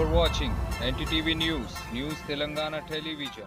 are watching NTTV News, News Telangana Television.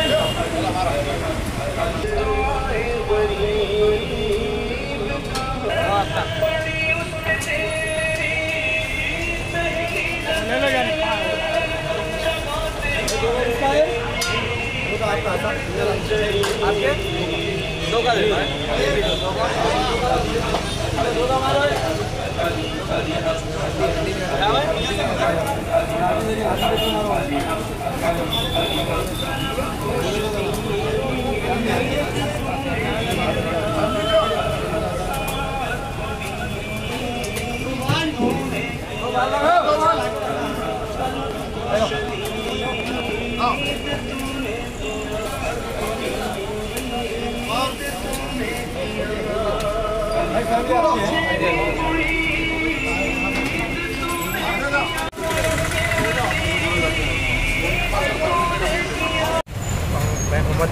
Come on, come on. میں محمد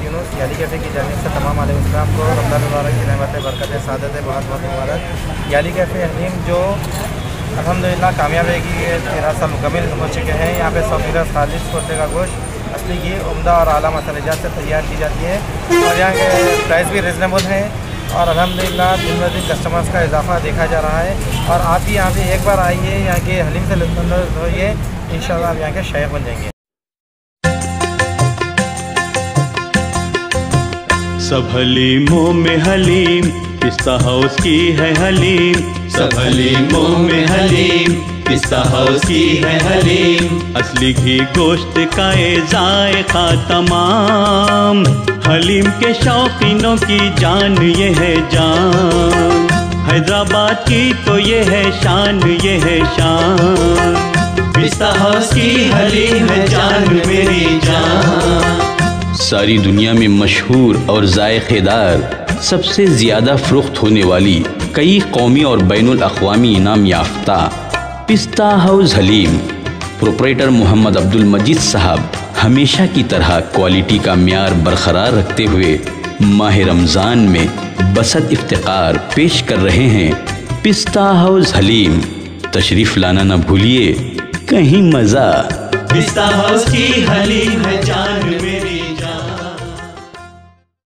یونس یعنی یالی cafe کی جانب سے تمام علیہ السلام کو رمضان مبارک کی نعمت برکت سعادت بہت بہت مبارک۔ یعنی یالی کیفے حلیم جو الحمدللہ کامیابی کی تیرہ سال مکمل ہو چکے ہیں، یہاں پہ سو فیصد خالص کتے کا گوشت، اصلی گھی عمدہ اور اعلیٰ مسالہ جات سے تیار کی جاتی ہے۔ اور یہاں کے پرائز بھی ریزنیبل ہیں۔ اور الحمدللہ دن بہ دن کسٹمرز کا اضافہ دیکھا جا رہا ہے اور آپ بھی یہاں پہ ایک بار آئیے، یہاں کے حلیم سے لطف اندوز ہوئیے ان شاء اللہ آپ یہاں کے شیخ بن جائیں گے۔ سب حلیموں میں حلیم پستہ ہاؤس کی ہے حلیم، سب حلیموں میں حلیم۔ پستہ ہاؤس کی ہے حلیم، اصلی گھی گوشت کا ذائقہ تمام۔ حلیم کے شوقینوں کی جان یہ ہے جان۔ حیدرآباد کی تو یہ ہے شان، یہ ہے شان۔ پستہ ہاؤس کی حلیم ہے جان، میری جان۔ ساری دنیا میں مشہور اور ذائقے دار سب سے زیادہ فروخت ہونے والی کئی قومی اور بین الاقوامی انعام یافتہ پستہ ہاؤس حلیم۔ پروپریٹر محمد عبد المجید صاحب ہمیشہ کی طرح کوالٹی کا معیار برقرار رکھتے ہوئے ماہ رمضان میں بسط افتقار پیش کر رہے ہیں۔ پستہ ہاؤس حلیم۔ تشریف لانا نہ بھولیے، کہیں مزہ۔ پستہ ہاؤس کی حلیم ہے جان